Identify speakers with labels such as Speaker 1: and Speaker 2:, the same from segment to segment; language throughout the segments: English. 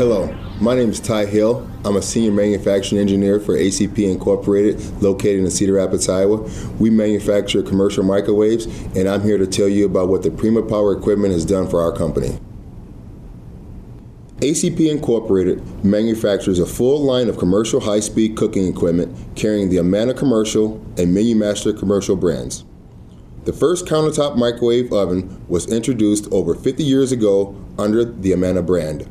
Speaker 1: Hello, my name is Ty Hill. I'm a senior manufacturing engineer for ACP Incorporated, located in Cedar Rapids, Iowa. We manufacture commercial microwaves, and I'm here to tell you about what the Prima Power equipment has done for our company. ACP Incorporated manufactures a full line of commercial high speed cooking equipment carrying the Amana Commercial and MenuMaster commercial brands. The first countertop microwave oven was introduced over 50 years ago under the Amana brand.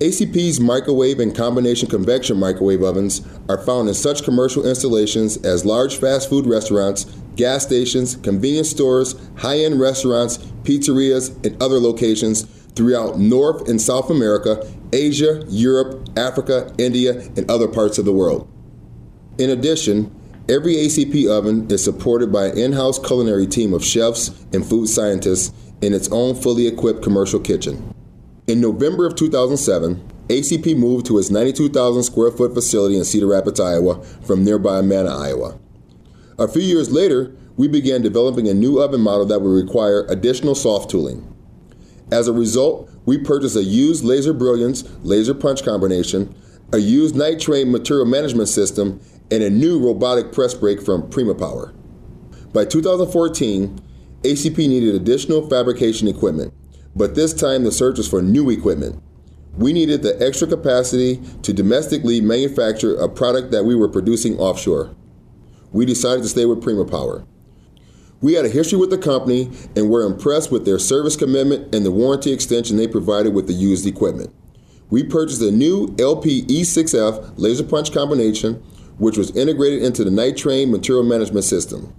Speaker 1: ACP's microwave and combination convection microwave ovens are found in such commercial installations as large fast food restaurants, gas stations, convenience stores, high end restaurants, pizzerias, and other locations throughout North and South America, Asia, Europe, Africa, India, and other parts of the world. In addition, every ACP oven is supported by an in house culinary team of chefs and food scientists in its own fully equipped commercial kitchen. In November of 2007, ACP moved to its 92,000 square foot facility in Cedar Rapids, Iowa from nearby Amana, Iowa. A few years later, we began developing a new oven model that would require additional soft tooling. As a result, we purchased a used Laser Brilliance laser punch combination, a used Night Train material management system, and a new robotic press brake from Prima Power. By 2014, ACP needed additional fabrication equipment but this time the search was for new equipment. We needed the extra capacity to domestically manufacture a product that we were producing offshore. We decided to stay with Prima Power. We had a history with the company and were impressed with their service commitment and the warranty extension they provided with the used equipment. We purchased a new LP E6F laser punch combination, which was integrated into the Night Train material management system.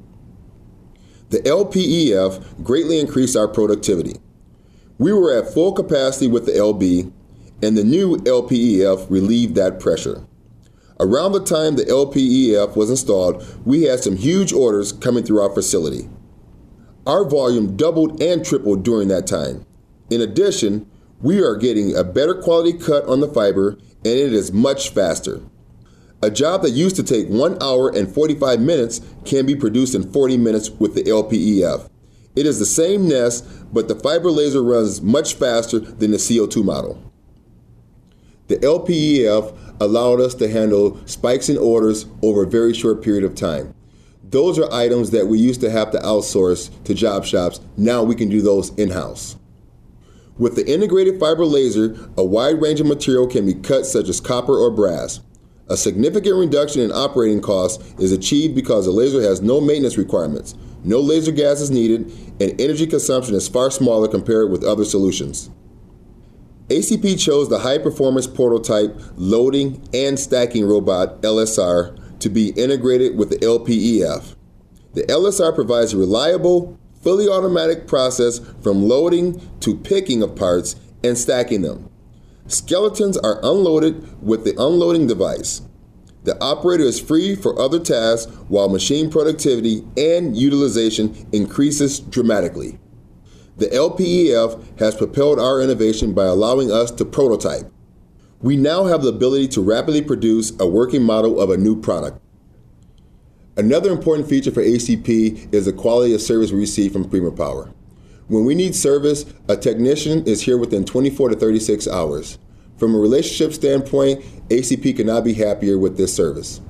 Speaker 1: The LPEF greatly increased our productivity. We were at full capacity with the LB, and the new LPEF relieved that pressure. Around the time the LPEF was installed, we had some huge orders coming through our facility. Our volume doubled and tripled during that time. In addition, we are getting a better quality cut on the fiber, and it is much faster. A job that used to take 1 hour and 45 minutes can be produced in 40 minutes with the LPEF. It is the same nest, but the fiber laser runs much faster than the CO2 model. The LPEF allowed us to handle spikes in orders over a very short period of time. Those are items that we used to have to outsource to job shops. Now we can do those in house. With the integrated fiber laser, a wide range of material can be cut, such as copper or brass. A significant reduction in operating costs is achieved because the laser has no maintenance requirements. No laser gas is needed, and energy consumption is far smaller compared with other solutions. ACP chose the high performance prototype loading and stacking robot LSR to be integrated with the LPEF. The LSR provides a reliable, fully automatic process from loading to picking of parts and stacking them. Skeletons are unloaded with the unloading device. The operator is free for other tasks while machine productivity and utilization increases dramatically. The LPEF has propelled our innovation by allowing us to prototype. We now have the ability to rapidly produce a working model of a new product. Another important feature for ACP is the quality of service we receive from Prima Power. When we need service, a technician is here within 24 to 36 hours. From a relationship standpoint, ACP cannot be happier with this service.